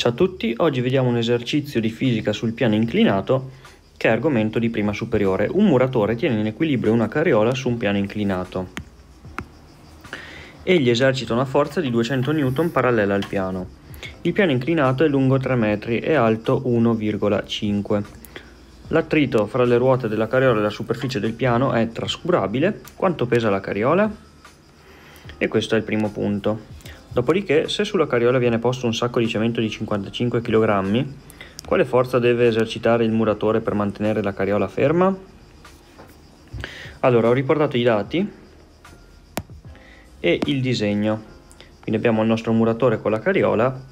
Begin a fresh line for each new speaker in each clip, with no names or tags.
Ciao a tutti, oggi vediamo un esercizio di fisica sul piano inclinato che è argomento di prima superiore. Un muratore tiene in equilibrio una carriola su un piano inclinato. Egli esercita una forza di 200 N parallela al piano. Il piano inclinato è lungo 3 metri e alto 1,5. L'attrito fra le ruote della carriola e la superficie del piano è trascurabile. Quanto pesa la carriola? E questo è il primo punto. Dopodiché, se sulla carriola viene posto un sacco di cemento di 55 kg, quale forza deve esercitare il muratore per mantenere la carriola ferma? Allora, ho riportato i dati e il disegno. Quindi abbiamo il nostro muratore con la carriola,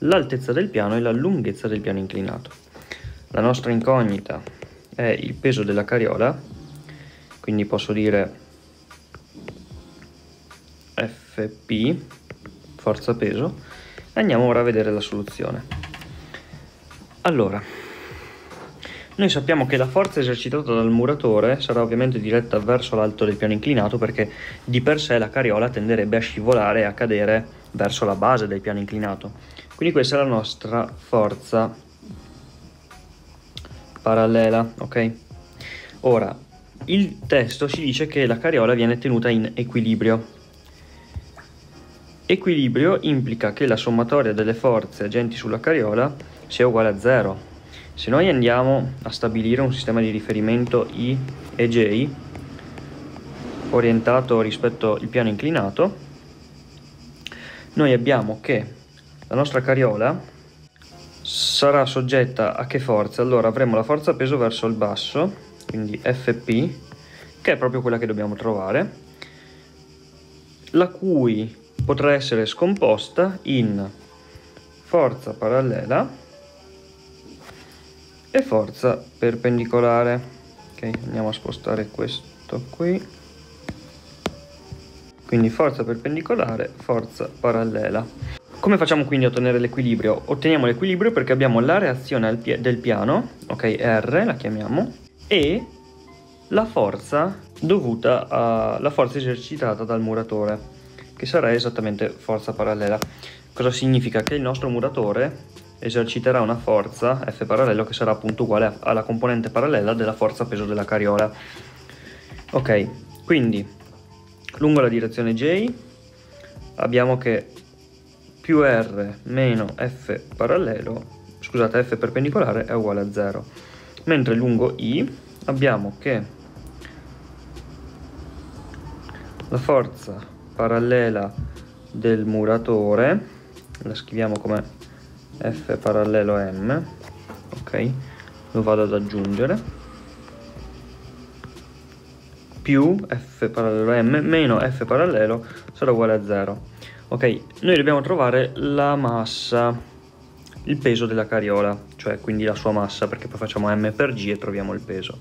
l'altezza del piano e la lunghezza del piano inclinato. La nostra incognita è il peso della carriola, quindi posso dire FP forza peso andiamo ora a vedere la soluzione allora noi sappiamo che la forza esercitata dal muratore sarà ovviamente diretta verso l'alto del piano inclinato perché di per sé la carriola tenderebbe a scivolare e a cadere verso la base del piano inclinato. Quindi questa è la nostra forza parallela, ok? Ora, il testo ci dice che la carriola viene tenuta in equilibrio, Equilibrio implica che la sommatoria delle forze agenti sulla carriola sia uguale a 0. Se noi andiamo a stabilire un sistema di riferimento I e J orientato rispetto al piano inclinato, noi abbiamo che la nostra carriola sarà soggetta a che forza? Allora avremo la forza peso verso il basso, quindi Fp, che è proprio quella che dobbiamo trovare, la cui potrà essere scomposta in forza parallela e forza perpendicolare. Ok, andiamo a spostare questo qui. Quindi forza perpendicolare, forza parallela. Come facciamo quindi a ottenere l'equilibrio? Otteniamo l'equilibrio perché abbiamo la reazione del piano, ok, R la chiamiamo, e la forza dovuta alla forza esercitata dal muratore che sarà esattamente forza parallela. Cosa significa? Che il nostro muratore eserciterà una forza F parallelo che sarà appunto uguale alla componente parallela della forza peso della carriola. Ok, quindi lungo la direzione J abbiamo che più R meno F parallelo, scusate, F perpendicolare è uguale a 0. Mentre lungo I abbiamo che la forza parallela del muratore. La scriviamo come F parallelo M ok? Lo vado ad aggiungere. Più F parallelo M meno F parallelo sarà uguale a 0 ok noi dobbiamo trovare la massa il peso della carriola cioè quindi la sua massa perché poi facciamo M per G e troviamo il peso.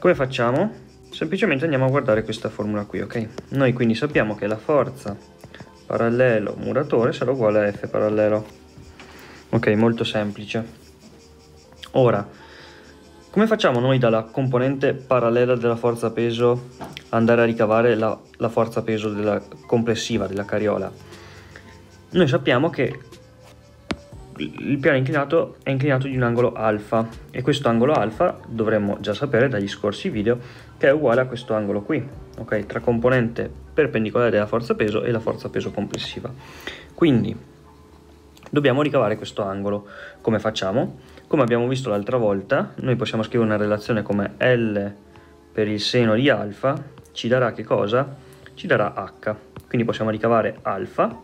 Come facciamo? Semplicemente andiamo a guardare questa formula qui, ok? Noi quindi sappiamo che la forza parallelo muratore sarà uguale a F parallelo. Ok, molto semplice. Ora, come facciamo noi dalla componente parallela della forza peso andare a ricavare la, la forza peso della, complessiva della carriola? Noi sappiamo che il piano inclinato è inclinato di un angolo alfa e questo angolo alfa dovremmo già sapere dagli scorsi video che è uguale a questo angolo qui, ok? Tra componente perpendicolare della forza peso e la forza peso complessiva. Quindi dobbiamo ricavare questo angolo. Come facciamo? Come abbiamo visto l'altra volta, noi possiamo scrivere una relazione come L per il seno di alfa ci darà che cosa? Ci darà H. Quindi possiamo ricavare alfa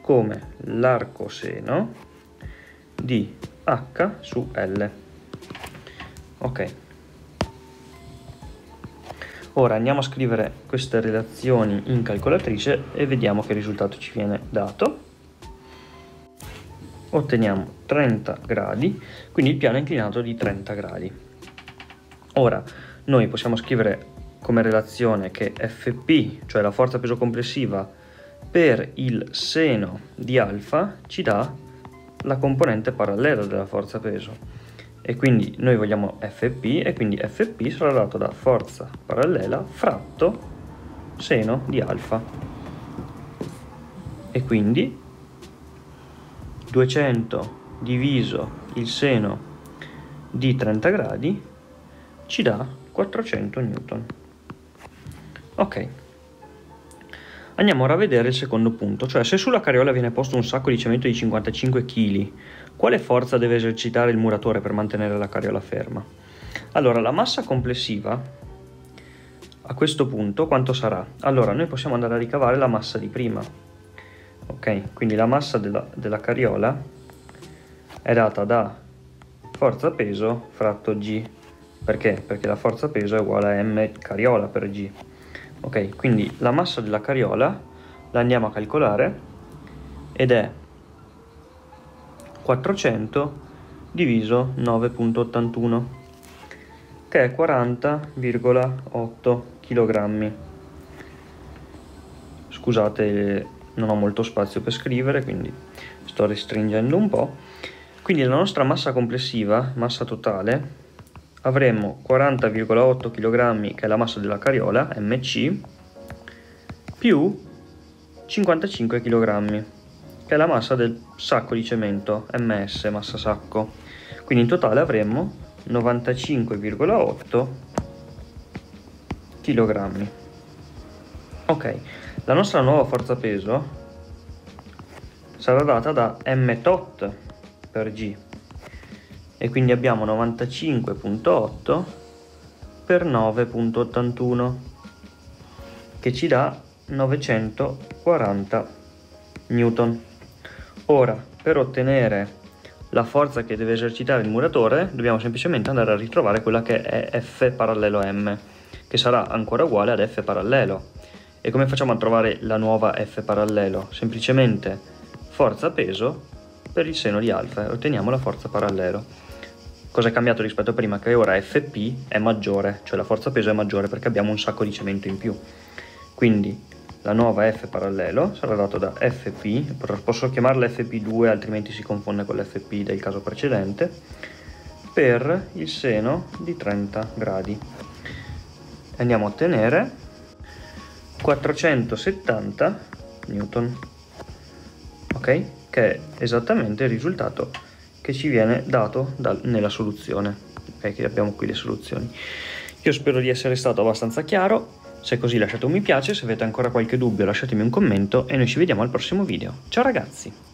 come l'arco seno di H su L. Ok. Ora andiamo a scrivere queste relazioni in calcolatrice e vediamo che risultato ci viene dato. Otteniamo 30 gradi, quindi il piano è inclinato di 30 gradi. Ora noi possiamo scrivere come relazione che Fp, cioè la forza peso complessiva, per il seno di alfa ci dà la componente parallela della forza peso e quindi noi vogliamo Fp e quindi Fp sarà dato da forza parallela fratto seno di alfa e quindi 200 diviso il seno di 30 gradi ci dà 400 newton. Ok. Andiamo ora a vedere il secondo punto, cioè se sulla carriola viene posto un sacco di cemento di 55 kg, quale forza deve esercitare il muratore per mantenere la carriola ferma? Allora, la massa complessiva a questo punto quanto sarà? Allora, noi possiamo andare a ricavare la massa di prima. Ok, quindi la massa della, della carriola è data da forza peso fratto G. Perché? Perché la forza peso è uguale a M carriola per G. Ok, quindi la massa della carriola la andiamo a calcolare ed è 400 diviso 9.81 che è 40,8 kg. Scusate, non ho molto spazio per scrivere, quindi sto restringendo un po'. Quindi la nostra massa complessiva, massa totale, avremo 40,8 kg che è la massa della carriola, mc, più 55 kg è la massa del sacco di cemento, ms, massa sacco. Quindi in totale avremo 95,8 kg. Ok, la nostra nuova forza peso sarà data da m tot per g e quindi abbiamo 95.8 per 9.81 che ci dà 940 newton. Ora, per ottenere la forza che deve esercitare il muratore, dobbiamo semplicemente andare a ritrovare quella che è F parallelo M, che sarà ancora uguale ad F parallelo. E come facciamo a trovare la nuova F parallelo? Semplicemente forza peso per il seno di alfa e otteniamo la forza parallelo. Cosa è cambiato rispetto a prima? Che ora Fp è maggiore, cioè la forza peso è maggiore perché abbiamo un sacco di cemento in più. Quindi la nuova F parallelo sarà data da Fp, posso chiamarla Fp2 altrimenti si confonde con l'Fp del caso precedente, per il seno di 30 gradi. Andiamo a ottenere 470 newton, ok? Che è esattamente il risultato che ci viene dato da, nella soluzione. Ok, abbiamo qui le soluzioni. Io spero di essere stato abbastanza chiaro. Se è così lasciate un mi piace, se avete ancora qualche dubbio lasciatemi un commento e noi ci vediamo al prossimo video. Ciao ragazzi!